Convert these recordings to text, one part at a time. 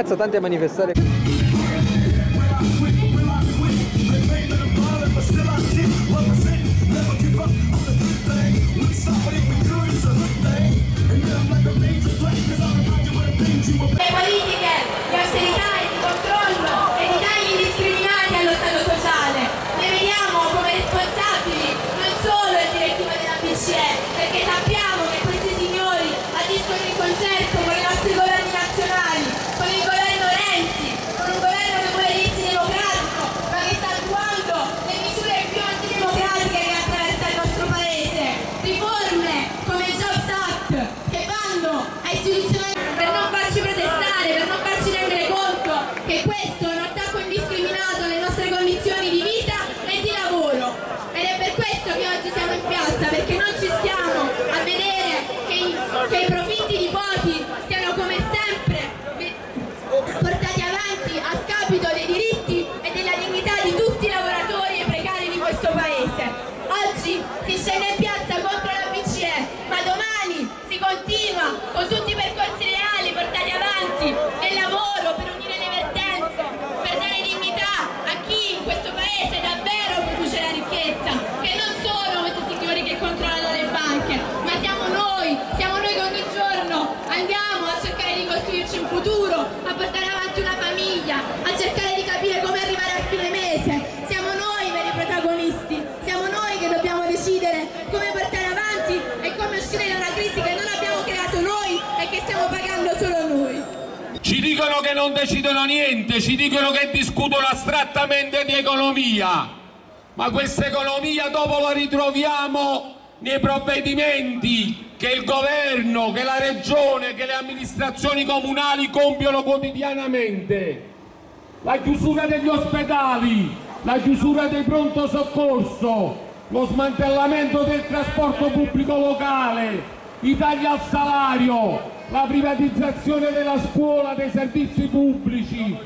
piazza tanti a manifestare. Le politiche di austerità e di controllo e di tagli indiscriminati allo Stato sociale le vediamo come responsabili non solo il direttivo della BCE, perché sappiamo che questi signori agiscono in concerto con i nostri governi nazionali, con il governo Renzi, con un governo che vuole dirsi democratico, ma che sta attuando le misure più antidemocratiche che attraversa il nostro paese. Riforme come il Jobs Act che vanno a istituzionalizzare per non farci protestare, per non farci rendere conto che questo è un attacco indiscriminato alle nostre condizioni di vita e di lavoro. Ed è per questo che oggi siamo in piazza, perché non ci stiamo a vedere che i, che i profitti di pochi siano come sempre ve- portati avanti a scapito cercare di capire come arrivare a fine mese. Siamo noi i veri protagonisti, siamo noi che dobbiamo decidere come portare avanti e come uscire da una crisi che non abbiamo creato noi e che stiamo pagando solo noi. Ci dicono che non decidono niente, ci dicono che discutono astrattamente di economia, ma questa economia dopo la ritroviamo nei provvedimenti che il governo, che la regione, che le amministrazioni comunali compiono quotidianamente. La chiusura degli ospedali, la chiusura dei pronto soccorso, lo smantellamento del trasporto pubblico locale, i tagli al salario, la privatizzazione della scuola, dei servizi pubblici,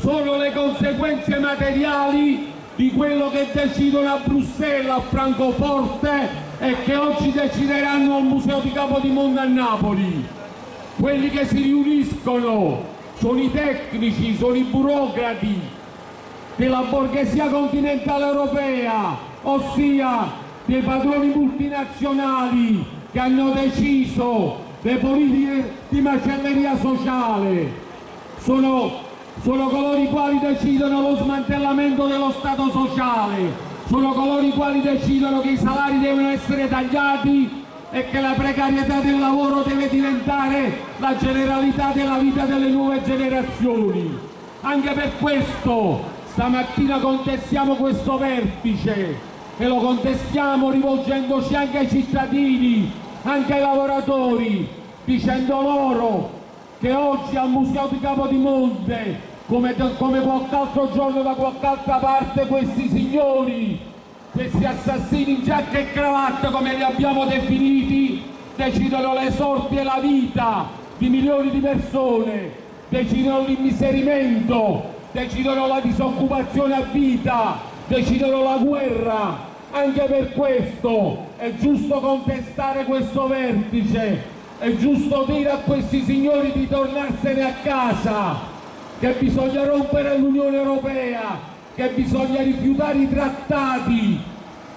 sono le conseguenze materiali di quello che decidono a Bruxelles, a Francoforte e che oggi decideranno al Museo di Capodimonte a Napoli. Quelli che si riuniscono sono i tecnici, sono i burocrati della borghesia continentale europea, ossia dei padroni multinazionali che hanno deciso le politiche di macelleria sociale. Sono, sono coloro i quali decidono lo smantellamento dello Stato sociale, sono coloro i quali decidono che i salari devono essere tagliati e che la precarietà del lavoro deve diventare la generalità della vita delle nuove generazioni. Anche per questo stamattina contestiamo questo vertice e lo contestiamo rivolgendoci anche ai cittadini, anche ai lavoratori, dicendo loro che oggi al Museo di Capodimonte, come, come qualche altro giorno da qualche altra parte, questi signori, questi assassini in giacca e cravatta come li abbiamo definiti, decidono le sorti e la vita di milioni di persone, decidono l'immiserimento, decidono la disoccupazione a vita, decidono la guerra. Anche per questo è giusto contestare questo vertice, è giusto dire a questi signori di tornarsene a casa, che bisogna rompere l'Unione Europea, che bisogna rifiutare i trattati,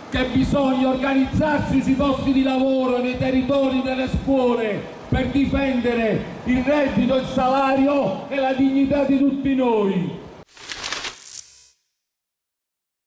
che bisogna organizzarsi sui posti di lavoro, nei territori, nelle scuole, per difendere il reddito, il salario e la dignità di tutti noi.